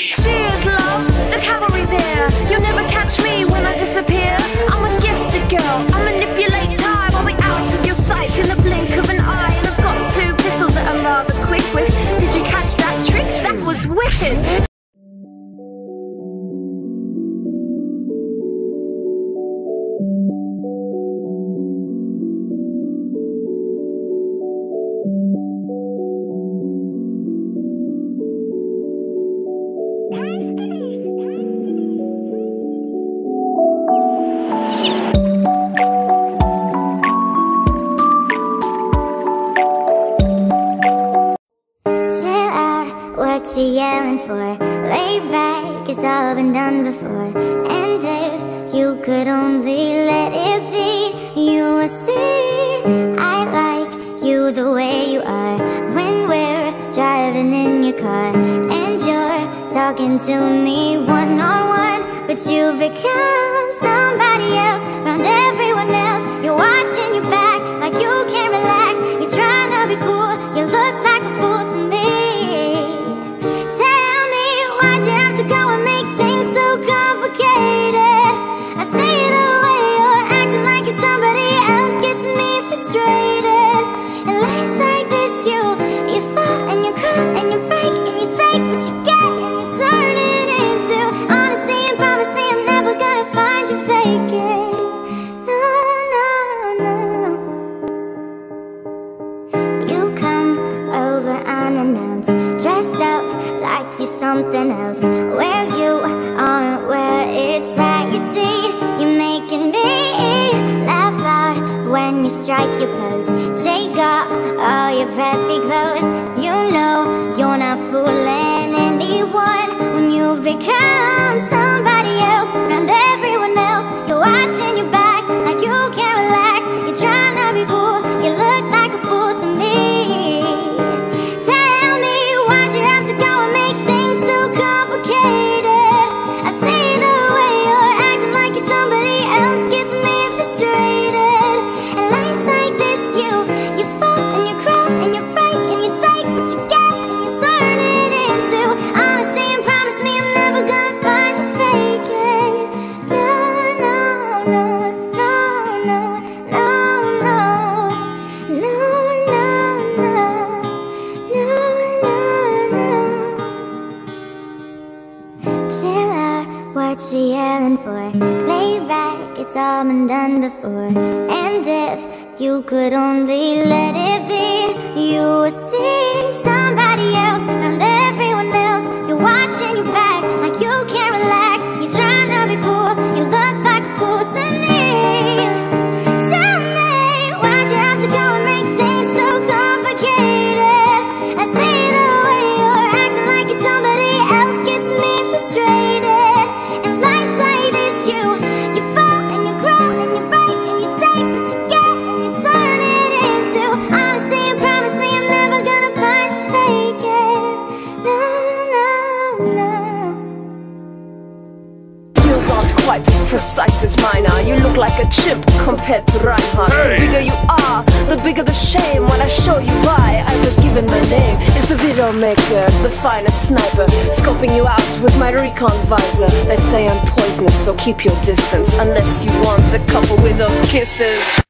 Cheers, love, the cavalry's here. You'll never catch me when I disappear. I'm a gifted girl, I manipulate time. I'll be out of your sight in the blink of an eye. And I've got two pistols that I'm rather quick with. Did you catch that trick? That was wicked. What you yelling for? Lay back, it's all been done before. And if you could only let it be, you would see. I like you the way you are when we're driving in your car. And you're talking to me one on one, but you've become somebody else. Something else. Where you aren't where it's at, you see, you're making me laugh out when you strike your pose. Take off all your preppy clothes. You know you're not fooling anyone when you've become what you yelling for? Lay back, it's all been done before. And if you could only let it quite precise as mine are. You look like a chimp compared to Reinhardt. The bigger you are, the bigger the shame. When I show you why, I was given my name. It's the Widowmaker, the finest sniper, scoping you out with my recon visor. They say I'm poisonous, so keep your distance unless you want a couple widow's kisses.